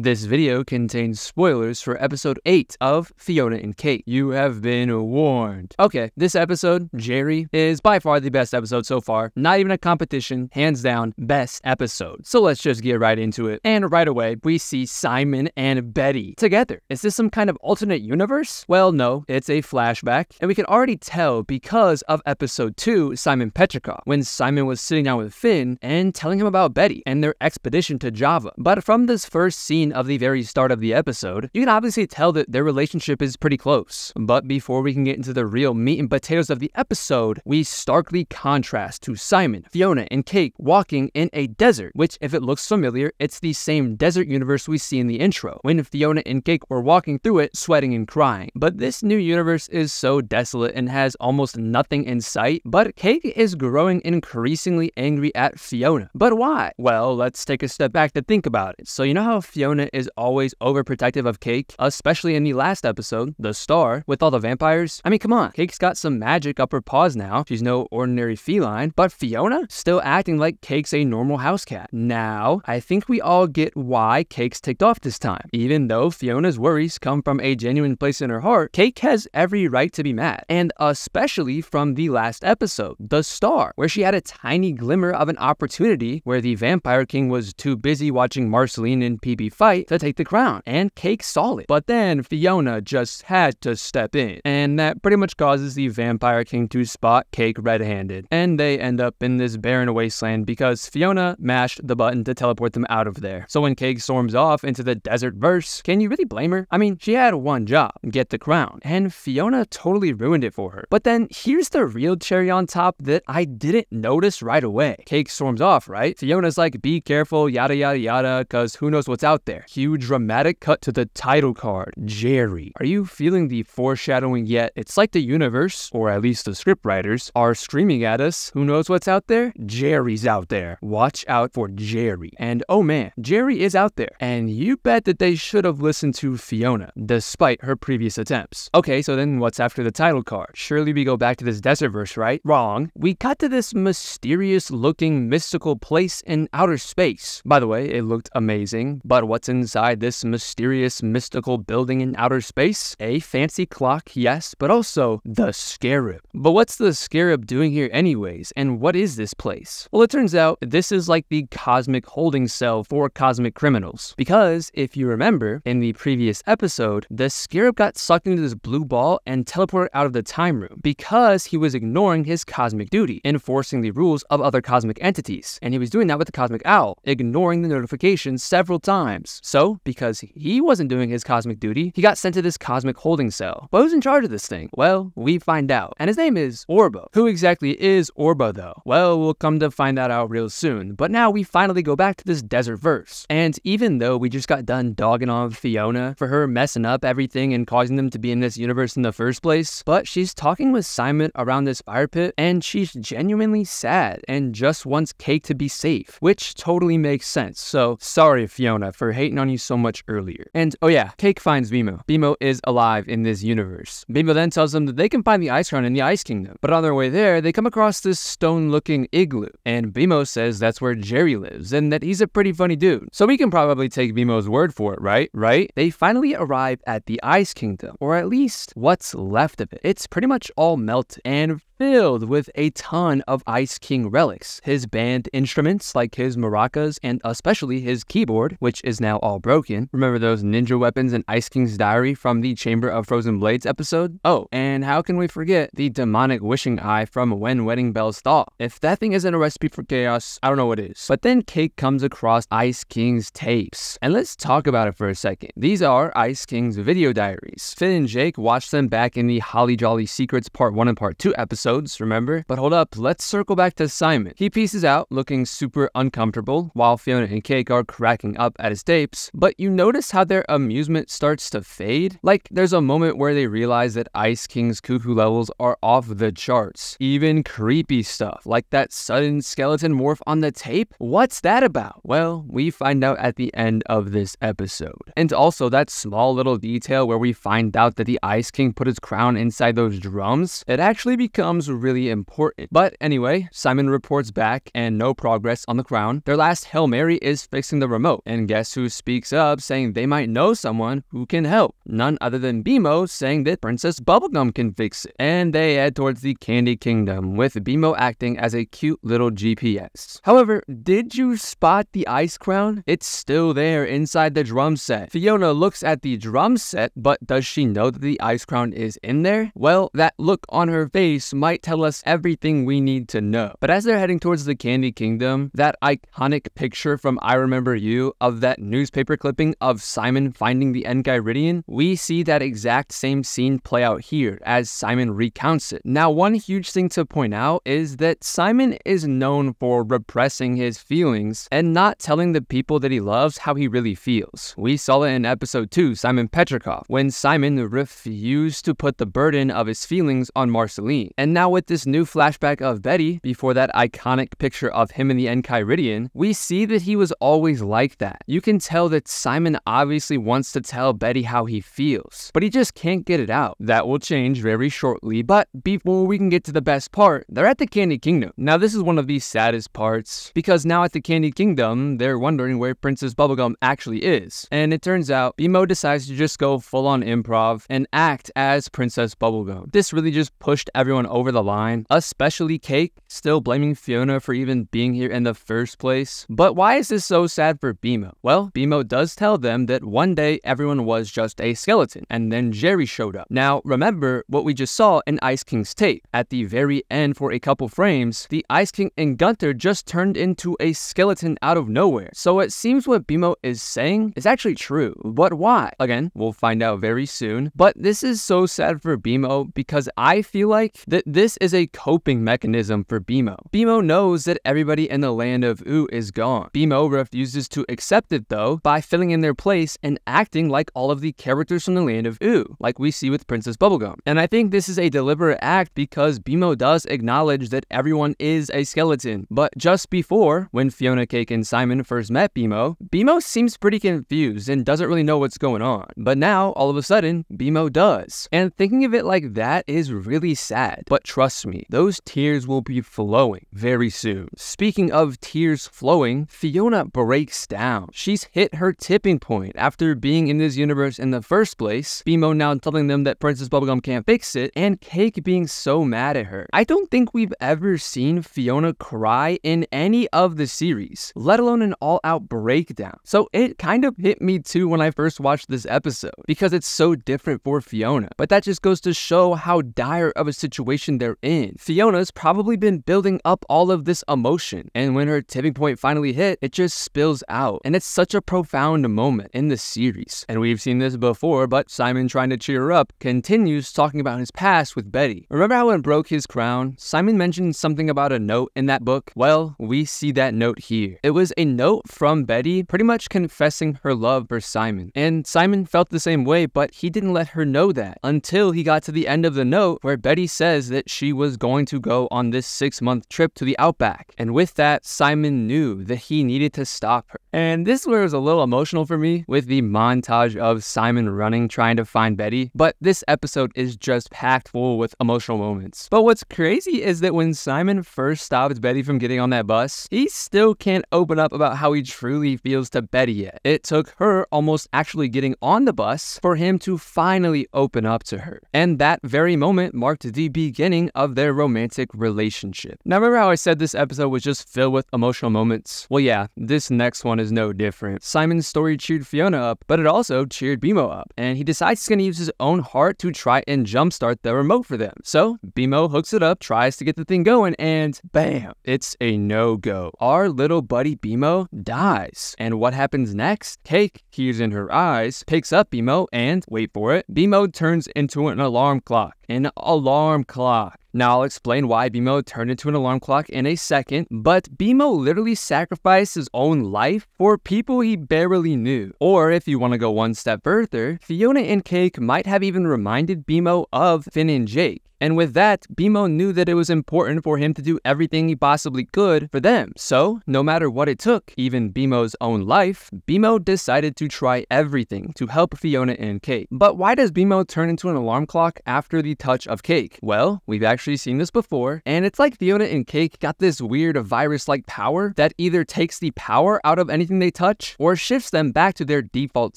This video contains spoilers for episode 8 of Fionna and Cake. You have been warned. Okay, this episode, Jerry, is by far the best episode so far. Not even a competition, hands down, best episode. So let's just get right into it. And right away, we see Simon and Betty together. Is this some kind of alternate universe? Well, no, it's a flashback. And we can already tell because of episode 2, Simon Petrikov, when Simon was sitting down with Finn and telling him about Betty and their expedition to Java. But from this first scene of the very start of the episode, you can obviously tell that their relationship is pretty close. But before we can get into the real meat and potatoes of the episode, we starkly contrast to Simon, Fionna, and Cake walking in a desert, which, if it looks familiar, it's the same desert universe we see in the intro, when Fionna and Cake were walking through it, sweating and crying. But this new universe is so desolate and has almost nothing in sight, but Cake is growing increasingly angry at Fionna. But why? Well, let's take a step back to think about it. So you know how Fionna is always overprotective of Cake, especially in the last episode, The Star, with all the vampires? I mean, come on, Cake's got some magic up her paws now. She's no ordinary feline, but Fionna still acting like Cake's a normal house cat. Now, I think we all get why Cake's ticked off this time. Even though Fionna's worries come from a genuine place in her heart, Cake has every right to be mad. And especially from the last episode, The Star, where she had a tiny glimmer of an opportunity where the Vampire King was too busy watching Marceline and PB fight to take the crown, and Cake it. But then Fionna just had to step in, and that pretty much causes the Vampire King to spot Cake red-handed. And they end up in this barren wasteland because Fionna mashed the button to teleport them out of there. So when Cake storms off into the desert verse, can you really blame her? I mean, she had one job, get the crown, and Fionna totally ruined it for her. But then here's the real cherry on top that I didn't notice right away. Cake storms off, right? Fionna's like, be careful, yada yada yada, cause who knows what's out there. Huge dramatic cut to the title card, Jerry. Are you feeling the foreshadowing yet? It's like the universe, or at least the scriptwriters, are screaming at us. Who knows what's out there? Jerry's out there. Watch out for Jerry. And oh man, Jerry is out there. And you bet that they should have listened to Fionna, despite her previous attempts. Okay, so then what's after the title card? Surely we go back to this desert verse, right? Wrong. We cut to this mysterious looking mystical place in outer space. By the way, it looked amazing, but what's inside this mysterious mystical building in outer space? A fancy clock, yes, but also the scarab. But what's the scarab doing here anyways, and what is this place? Well, it turns out this is like the cosmic holding cell for cosmic criminals. Because if you remember, in the previous episode, the scarab got sucked into this blue ball and teleported out of the time room because he was ignoring his cosmic duty, enforcing the rules of other cosmic entities. And he was doing that with the cosmic owl, ignoring the notifications several times. So, because he wasn't doing his cosmic duty, he got sent to this cosmic holding cell. But who's in charge of this thing? Well, we find out. And his name is Orbo. Who exactly is Orbo though? Well, we'll come to find that out real soon. But now we finally go back to this desert verse. And even though we just got done dogging on Fionna for her messing up everything and causing them to be in this universe in the first place, but she's talking with Simon around this fire pit and she's genuinely sad and just wants Cake to be safe, which totally makes sense. So sorry, Fionna, for hating on you so much earlier. And oh yeah, Cake finds BMO. BMO is alive in this universe. BMO then tells them that they can find the Ice Crown in the Ice Kingdom. But on their way there, they come across this stone-looking igloo, and BMO says that's where Jerry lives and that he's a pretty funny dude. So we can probably take BMO's word for it, right? Right? They finally arrive at the Ice Kingdom, or at least what's left of it. It's pretty much all melted and filled with a ton of Ice King relics. His band instruments, like his maracas, and especially his keyboard, which is now all broken. Remember those ninja weapons in Ice King's diary from the Chamber of Frozen Blades episode? Oh, and how can we forget the demonic wishing eye from When Wedding Bells Thaw? If that thing isn't a recipe for chaos, I don't know what is. But then Cake comes across Ice King's tapes. And let's talk about it for a second. These are Ice King's video diaries. Finn and Jake watched them back in the Holly Jolly Secrets Part 1 and Part 2 episode episodes, remember? But hold up, let's circle back to Simon. He pieces out, looking super uncomfortable, while Fionna and Cake are cracking up at his tapes. But you notice how their amusement starts to fade? Like, there's a moment where they realize that Ice King's cuckoo levels are off the charts. Even creepy stuff, like that sudden skeleton morph on the tape? What's that about? Well, we find out at the end of this episode. And also that small little detail where we find out that the Ice King put his crown inside those drums, it actually becomes becomes really important. But anyway, Simon reports back and no progress on the crown. Their last Hail Mary is fixing the remote, and guess who speaks up saying they might know someone who can help? None other than BMO saying that Princess Bubblegum can fix it. And they head towards the Candy Kingdom, with BMO acting as a cute little GPS. However, did you spot the ice crown? It's still there inside the drum set. Fionna looks at the drum set, but does she know that the ice crown is in there? Well, that look on her face might tell us everything we need to know. But as they're heading towards the Candy Kingdom, that iconic picture from I Remember You of that newspaper clipping of Simon finding the Enchiridion, we see that exact same scene play out here as Simon recounts it. Now, one huge thing to point out is that Simon is known for repressing his feelings and not telling the people that he loves how he really feels. We saw it in episode 2, Simon Petrikov, when Simon refused to put the burden of his feelings on Marceline. And now with this new flashback of Betty, before that iconic picture of him in the Enchiridion, we see that he was always like that. You can tell that Simon obviously wants to tell Betty how he feels, but he just can't get it out. That will change very shortly, but before we can get to the best part, they're at the Candy Kingdom. Now this is one of the saddest parts, because now at the Candy Kingdom, they're wondering where Princess Bubblegum actually is. And it turns out, BMO decides to just go full on improv and act as Princess Bubblegum. This really just pushed everyone over the line, especially Cake, still blaming Fionna for even being here in the first place. But why is this so sad for BMO? Well, BMO does tell them that one day everyone was just a skeleton, and then Jerry showed up. Now, remember what we just saw in Ice King's tape. At the very end, for a couple frames, the Ice King and Gunter just turned into a skeleton out of nowhere. So it seems what BMO is saying is actually true. But why? Again, we'll find out very soon. But this is so sad for BMO because I feel like that this is a coping mechanism for BMO. BMO knows that everybody in the land of Ooo is gone. BMO refuses to accept it though by filling in their place and acting like all of the characters from the land of Ooo, like we see with Princess Bubblegum. And I think this is a deliberate act because BMO does acknowledge that everyone is a skeleton. But just before, when Fionna Cake and Simon first met BMO, BMO seems pretty confused and doesn't really know what's going on. But now, all of a sudden, BMO does. And thinking of it like that is really sad. But trust me, those tears will be flowing very soon. Speaking of tears flowing, Fionna breaks down. She's hit her tipping point after being in this universe in the first place, BMO now telling them that Princess Bubblegum can't fix it, and Cake being so mad at her. I don't think we've ever seen Fionna cry in any of the series, let alone an all-out breakdown. So it kind of hit me too when I first watched this episode, because it's so different for Fionna. But that just goes to show how dire of a situation they're in. Fionna's probably been building up all of this emotion, and when her tipping point finally hit, it just spills out. And it's such a profound moment in the series. And we've seen this before, but Simon trying to cheer her up continues talking about his past with Betty. Remember how when broke his crown, Simon mentioned something about a note in that book? Well, we see that note here. It was a note from Betty pretty much confessing her love for Simon. And Simon felt the same way, but he didn't let her know that until he got to the end of the note where Betty says that she was going to go on this six month trip to the outback. And with that, Simon knew that he needed to stop her. And this where was a little emotional for me with the montage of Simon running trying to find Betty, but this episode is just packed full with emotional moments. But what's crazy is that when Simon first stops Betty from getting on that bus, he still can't open up about how he truly feels to Betty yet. It took her almost actually getting on the bus for him to finally open up to her. And that very moment marked the beginning of their romantic relationship. Now remember how I said this episode was just filled with emotional moments? Well yeah, this next one is no different. Simon's story cheered Fionna up, but it also cheered BMO up, and he decides he's gonna use his own heart to try and jumpstart the remote for them. So BMO hooks it up, tries to get the thing going, and bam, it's a no-go. Our little buddy BMO dies. And what happens next? Cake, tears in her eyes, picks up BMO and, wait for it, BMO turns into an alarm clock. An alarm clock. Now I'll explain why BMO turned into an alarm clock in a second, but BMO literally sacrificed his own life for people he barely knew. Or if you want to go one step further, Fionna and Cake might have even reminded BMO of Finn and Jake. And with that, BMO knew that it was important for him to do everything he possibly could for them. So, no matter what it took, even BMO's own life, BMO decided to try everything to help Fionna and Cake. But why does BMO turn into an alarm clock after the touch of Cake? Well, we've actually seen this before, and it's like Fionna and Cake got this weird virus like power that either takes the power out of anything they touch or shifts them back to their default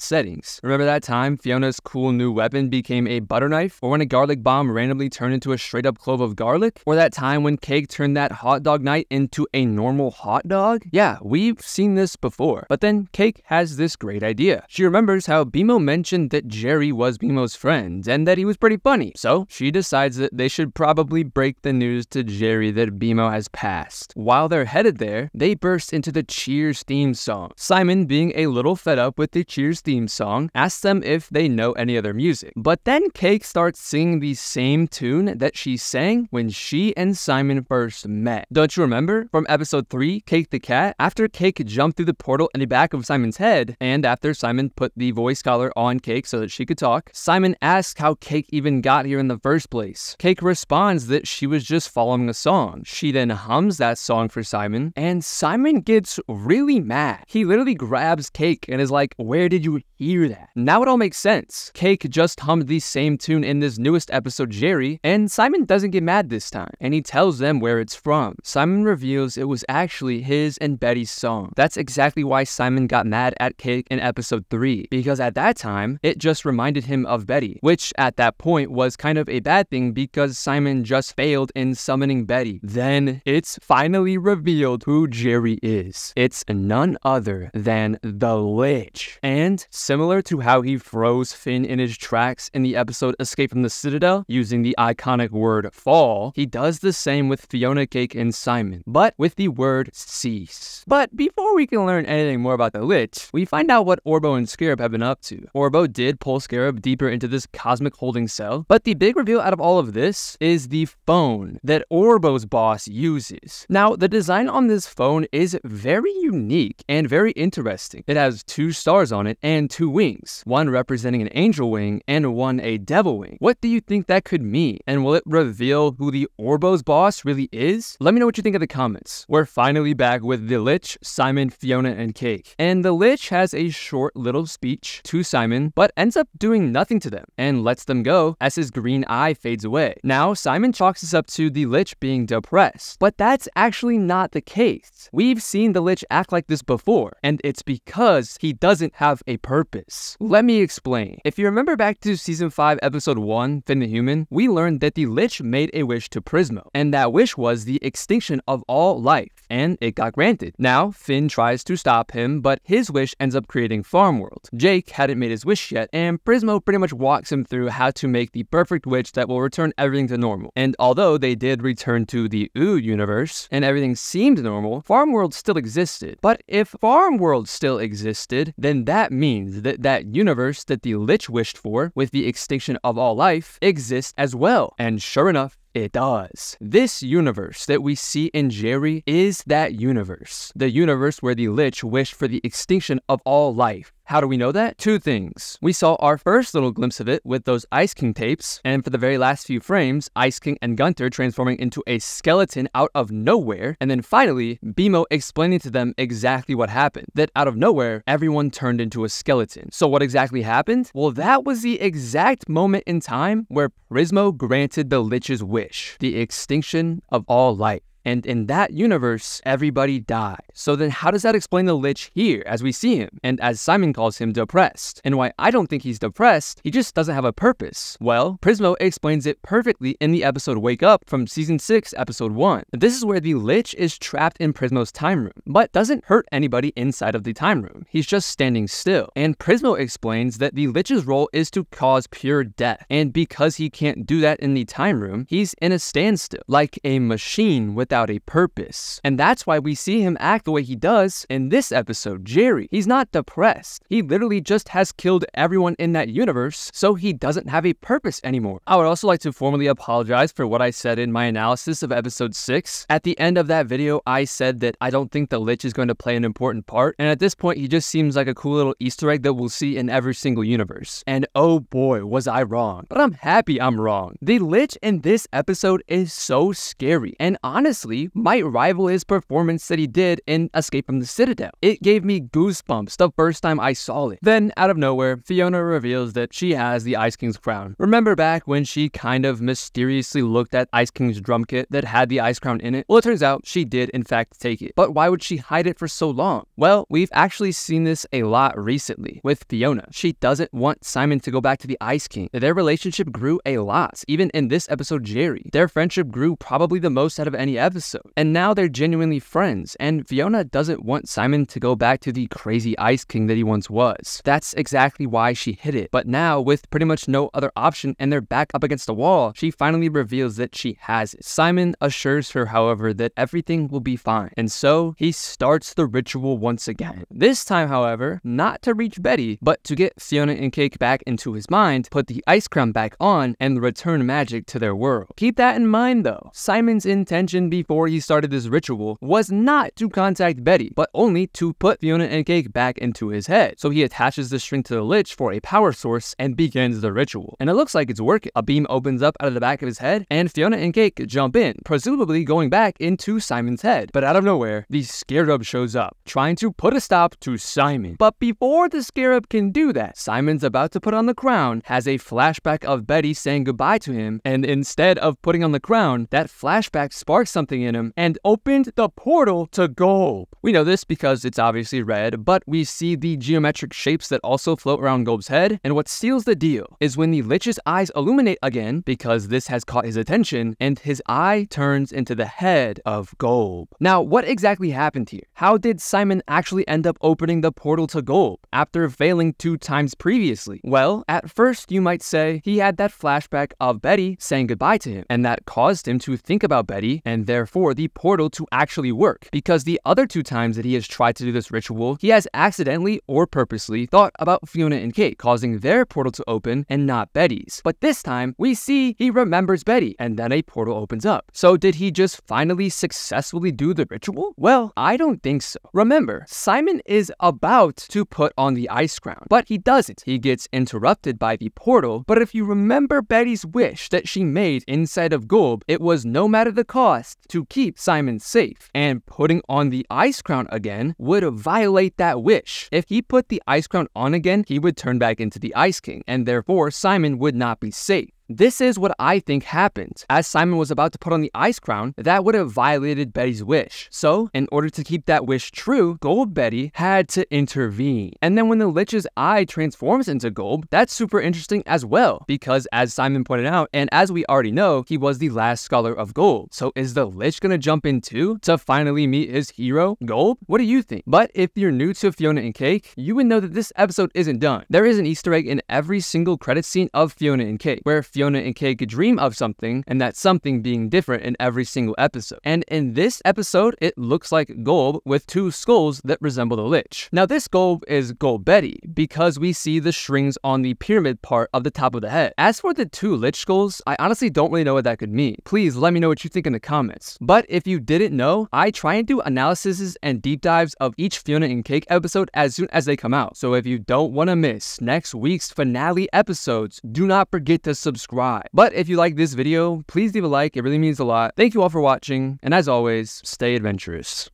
settings. Remember that time Fionna's cool new weapon became a butter knife? Or when a garlic bomb randomly turned into a straight up clove of garlic? Or that time when Cake turned that hot dog night into a normal hot dog? Yeah, we've seen this before. But then Cake has this great idea. She remembers how BMO mentioned that Jerry was BMO's friend and that he was pretty funny. So she decides that they should probably break the news to Jerry that BMO has passed. While they're headed there, they burst into the Cheers theme song. Simon, being a little fed up with the Cheers theme song, asks them if they know any other music. But then Cake starts singing the same tune that she sang when she and Simon first met. Don't you remember? From episode 3, Cake the Cat, after Cake jumped through the portal in the back of Simon's head, and after Simon put the voice collar on Cake so that she could talk, Simon asks how Cake even got here in the first place. Cake responds that she was just following a song. She then hums that song for Simon, and Simon gets really mad. He literally grabs Cake and is like, Where did you hear that? Now it all makes sense. Cake just hummed the same tune in this newest episode, Jerry, and Simon doesn't get mad this time, and he tells them where it's from. Simon reveals it was actually his and Betty's song. That's exactly why Simon got mad at Cake in episode 3, because at that time, it just reminded him of Betty, which at that point was kind of a bad thing because Simon just failed in summoning Betty. Then it's finally revealed who Jerry is. It's none other than the Lich. And similar to how he froze Finn in his tracks in the episode Escape from the Citadel using the iconic word fall, he does the same with Fionna Cake and Simon, but with the word cease. But before we can learn anything more about the Lich, we find out what Orbo and Scarab have been up to. Orbo did pull Scarab deeper into this cosmic holding cell, but the big reveal out of all of this is the phone that Orbo's boss uses. Now, the design on this phone is very unique and very interesting. It has two stars on it and two wings, one representing an angel wing and one a devil wing. What do you think that could mean? And will it reveal who the Orbo's boss really is? Let me know what you think in the comments. We're finally back with the Lich, Simon, Fionna, and Cake. And the Lich has a short little speech to Simon, but ends up doing nothing to them and lets them go as his green eye fades away. Now, Simon chalks this up to the Lich being depressed, but that's actually not the case. We've seen the Lich act like this before, and it's because he doesn't have a purpose. Let me explain. If you remember back to season 5, episode 1, Finn the Human, we learned that the Lich made a wish to Prismo, and that wish was the extinction of all life, and it got granted. Now, Finn tries to stop him, but his wish ends up creating Farmworld. Jake hadn't made his wish yet, and Prismo pretty much walks him through how to make the perfect wish that will return everything to normal. And although they did return to the Ooo universe, and everything seemed normal, Farmworld still existed. But if Farmworld still existed, then that means that that universe that the Lich wished for, with the extinction of all life, exists as well. And sure enough, it does. This universe that we see in Jerry is that universe. The universe where the Lich wished for the extinction of all life. How do we know that? Two things. We saw our first little glimpse of it with those Ice King tapes, and for the very last few frames, Ice King and Gunter transforming into a skeleton out of nowhere, and then finally, BMO explaining to them exactly what happened. That out of nowhere, everyone turned into a skeleton. So what exactly happened? Well, that was the exact moment in time where Prismo granted the Lich's wish, the extinction of all life. And in that universe, everybody died. So then how does that explain the Lich here as we see him? And as Simon calls him, depressed. And why I don't think he's depressed, he just doesn't have a purpose. Well, Prismo explains it perfectly in the episode Wake Up from season 6, episode 1. This is where the Lich is trapped in Prismo's time room, but doesn't hurt anybody inside of the time room. He's just standing still. And Prismo explains that the Lich's role is to cause pure death. And because he can't do that in the time room, he's in a standstill, like a machine with without a purpose. And that's why we see him act the way he does in this episode, Jerry. He's not depressed. He literally just has killed everyone in that universe, so he doesn't have a purpose anymore. I would also like to formally apologize for what I said in my analysis of episode 6. At the end of that video, I said that I don't think the Lich is going to play an important part, and at this point, he just seems like a cool little Easter egg that we'll see in every single universe. And oh boy, was I wrong. But I'm happy I'm wrong. The Lich in this episode is so scary, and honestly, might rival his performance that he did in Escape from the Citadel. It gave me goosebumps the first time I saw it. Then, out of nowhere, Fionna reveals that she has the Ice King's crown. Remember back when she kind of mysteriously looked at Ice King's drum kit that had the Ice Crown in it? Well, it turns out she did in fact take it. But why would she hide it for so long? Well, we've actually seen this a lot recently with Fionna. She doesn't want Simon to go back to the Ice King. Their relationship grew a lot. Even in this episode, Jerry, their friendship grew probably the most out of any episode. And now they're genuinely friends, and Fionna doesn't want Simon to go back to the crazy Ice King that he once was. That's exactly why she hid it. But now, with pretty much no other option and they're back up against the wall, she finally reveals that she has it. Simon assures her, however, that everything will be fine. And so he starts the ritual once again. This time, however, not to reach Betty, but to get Fionna and Cake back into his mind, put the ice crown back on, and return magic to their world. Keep that in mind though. Simon's intention before he started this ritual was not to contact Betty, but only to put Fionna and Cake back into his head. So he attaches the string to the lich for a power source and begins the ritual. And it looks like it's working. A beam opens up out of the back of his head, and Fionna and Cake jump in, presumably going back into Simon's head. But out of nowhere, the Scarab shows up, trying to put a stop to Simon. But before the Scarab can do that, Simon's about to put on the crown, has a flashback of Betty saying goodbye to him, and instead of putting on the crown, that flashback sparks something in him and opened the portal to Golb. We know this because it's obviously red, but we see the geometric shapes that also float around Golb's head, and what seals the deal is when the Lich's eyes illuminate again, because this has caught his attention, and his eye turns into the head of Golb. Now, what exactly happened here? How did Simon actually end up opening the portal to Golb after failing two times previously? Well, at first you might say he had that flashback of Betty saying goodbye to him, and that caused him to think about Betty, and therefore the portal to actually work. Because the other two times that he has tried to do this ritual, he has accidentally or purposely thought about Fionna and Cake, causing their portal to open and not Betty's. But this time, we see he remembers Betty, and then a portal opens up. So did he just finally successfully do the ritual? Well, I don't think so. Remember, Simon is about to put on the ice crown, but he doesn't. He gets interrupted by the portal, but if you remember Betty's wish that she made inside of Golb, it was no matter the cost to keep Simon safe. And putting on the ice crown again would violate that wish. If he put the ice crown on again, he would turn back into the Ice King, and therefore Simon would not be safe. This is what I think happened. As Simon was about to put on the ice crown, that would have violated Betty's wish. So, in order to keep that wish true, Golb Betty had to intervene. And then when the Lich's eye transforms into Golb, that's super interesting as well, because as Simon pointed out, and as we already know, he was the last scholar of Golb. So is the Lich gonna jump in too to finally meet his hero, Golb? What do you think? But if you're new to Fionna and Cake, you would know that this episode isn't done. There is an Easter egg in every single credit scene of Fionna and Cake, where Fionna Fionna and Cake dream of something, and that something being different in every single episode. And in this episode, it looks like Golb with two skulls that resemble the Lich. Now, this Golb is Golb Betty because we see the strings on the pyramid part of the top of the head. As for the two Lich skulls, I honestly don't really know what that could mean. Please let me know what you think in the comments. But if you didn't know, I try and do analyses and deep dives of each Fionna and Cake episode as soon as they come out. So if you don't want to miss next week's finale episodes, do not forget to subscribe subscribe. But if you like this video, please leave a like, it really means a lot. Thank you all for watching, and as always, stay adventurous.